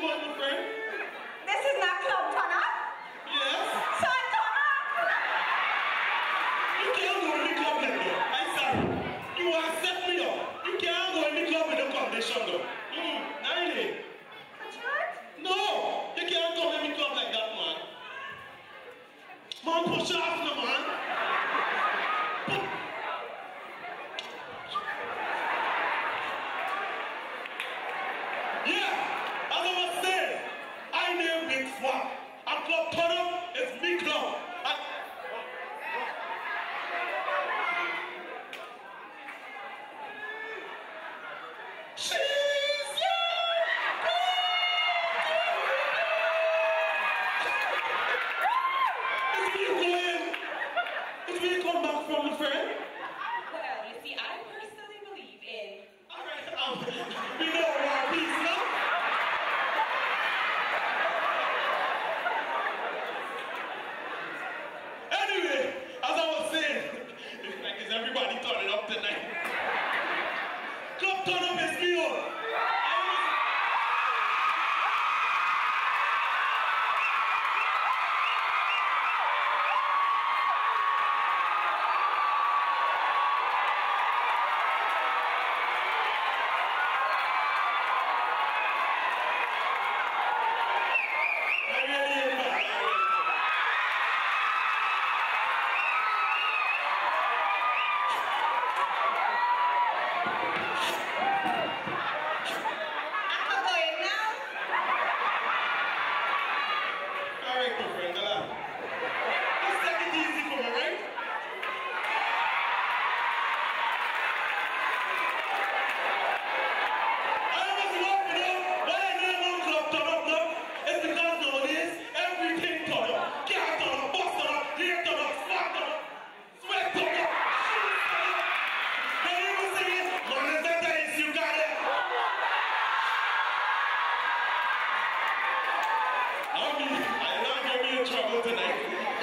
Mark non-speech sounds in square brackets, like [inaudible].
Where you my friend? This is not Club Yes. Son You can't go in the club like that. I sorry. You want to set me up. You can't go in the club with condition though. Mm. Richard? No, you can't come in the club like that, man. Man, push off man. Yeah, as I was saying, I name Big Swap. A club turn up is me club. I- Is where you going? Where you come back from, my friend? Well, you see, I personally believe in Alright, um, we know peace now. Anyway, as I was saying, it's [laughs] like is everybody turning up tonight? Club turn up is me on. I really am bad. I'm going now. Alright, my friend, allow. Let's take it easy for me, right? I was laughing up. Why I never know club turn up now? It's because nowadays everything turn up. Car turn up, bus turn up, hair turn up, smart turn up, sweat turn up, shoes turn up. They even sing it, man, is that nice? You got it. I mean, I not get me in trouble tonight.